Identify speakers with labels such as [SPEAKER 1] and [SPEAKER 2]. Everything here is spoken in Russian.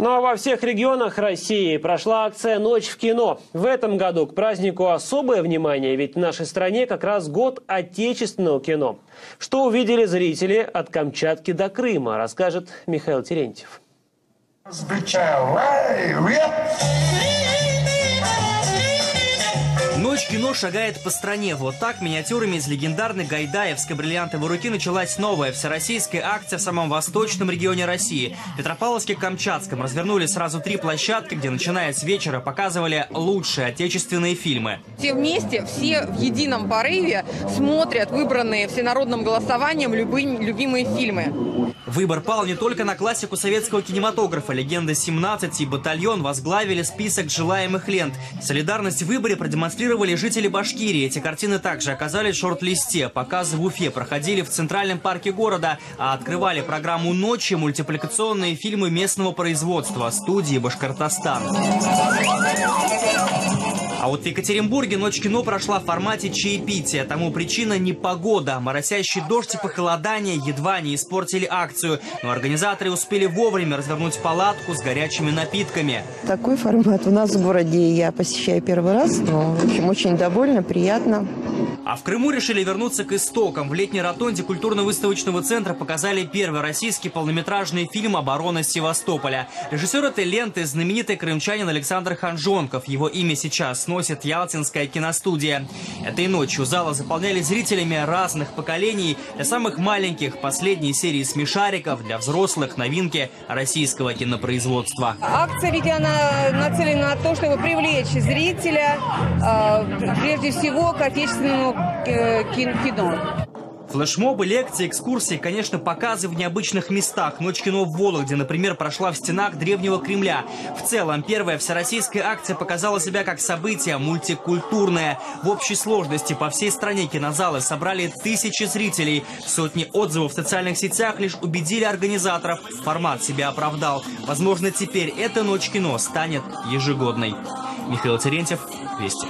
[SPEAKER 1] Ну а во всех регионах России прошла акция «Ночь в кино». В этом году к празднику особое внимание, ведь в нашей стране как раз год отечественного кино. Что увидели зрители от Камчатки до Крыма, расскажет Михаил Терентьев.
[SPEAKER 2] Ночь кино шагает по стране. Вот так миниатюрами из легендарной Гайдаевской бриллиантовой руки началась новая всероссийская акция в самом восточном регионе России. В Петропавловске-Камчатском развернули сразу три площадки, где, начиная с вечера, показывали лучшие отечественные фильмы.
[SPEAKER 3] Все вместе, все в едином порыве смотрят выбранные всенародным голосованием любые, любимые фильмы.
[SPEAKER 2] Выбор пал не только на классику советского кинематографа. «Легенда 17» и «Батальон» возглавили список желаемых лент. Солидарность в выборе продемонстрировали жители Башкирии. Эти картины также оказались в шорт-листе. Показы в Уфе проходили в Центральном парке города, а открывали программу «Ночи» мультипликационные фильмы местного производства студии «Башкортостан». А вот в Екатеринбурге ночь кино прошла в формате чаепития. Тому причина не погода. Моросящий дождь и похолодание едва не испортили акцию. Но организаторы успели вовремя развернуть палатку с горячими напитками.
[SPEAKER 4] Такой формат у нас в городе я посещаю первый раз. Но, в общем, очень довольна, приятно.
[SPEAKER 2] А в Крыму решили вернуться к истокам. В летней ротонде культурно-выставочного центра показали первый российский полнометражный фильм «Оборона Севастополя». Режиссер этой ленты – знаменитый крымчанин Александр Ханжонков. Его имя сейчас носит Ялтинская киностудия. Этой ночью зала заполняли зрителями разных поколений. Для самых маленьких – последние серии «Смешариков», для взрослых – новинки российского кинопроизводства.
[SPEAKER 3] Акция ведь она нацелена на то, чтобы привлечь зрителя, э, прежде всего, к отечественному кино.
[SPEAKER 2] Флешмобы, лекции, экскурсии, конечно, показы в необычных местах. Ночь кино в Вологде, например, прошла в стенах Древнего Кремля. В целом, первая всероссийская акция показала себя как событие мультикультурное. В общей сложности по всей стране кинозалы собрали тысячи зрителей. Сотни отзывов в социальных сетях лишь убедили организаторов. Формат себя оправдал. Возможно, теперь эта ночь кино станет ежегодной. Михаил Терентьев, Вести.